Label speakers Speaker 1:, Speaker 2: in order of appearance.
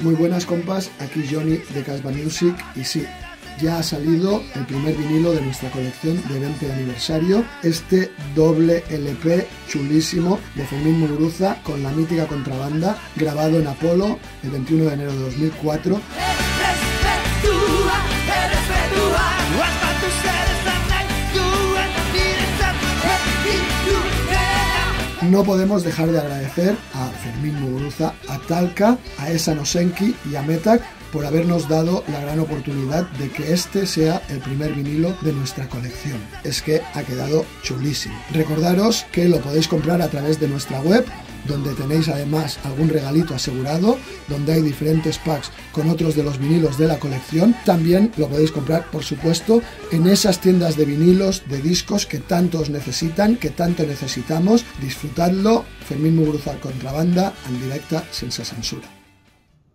Speaker 1: Muy buenas compas, aquí Johnny de Casbah Music. Y sí, ya ha salido el primer vinilo de nuestra colección de 20 aniversario, este doble LP chulísimo de Fermín Muguruza con la mítica contrabanda, grabado en Apolo el 21 de enero de 2004. No podemos dejar de agradecer a Fermín Muguruza, a Talca, a Esa Nosenki y a Metak por habernos dado la gran oportunidad de que este sea el primer vinilo de nuestra colección. Es que ha quedado chulísimo. Recordaros que lo podéis comprar a través de nuestra web donde tenéis además algún regalito asegurado, donde hay diferentes packs con otros de los vinilos de la colección. También lo podéis comprar, por supuesto, en esas tiendas de vinilos, de discos que tanto os necesitan, que tanto necesitamos. Disfrutadlo. Fermín Muguruza Contrabanda, en directa, sin censura.